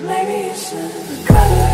Maybe it's a color,